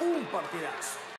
Un partidazo.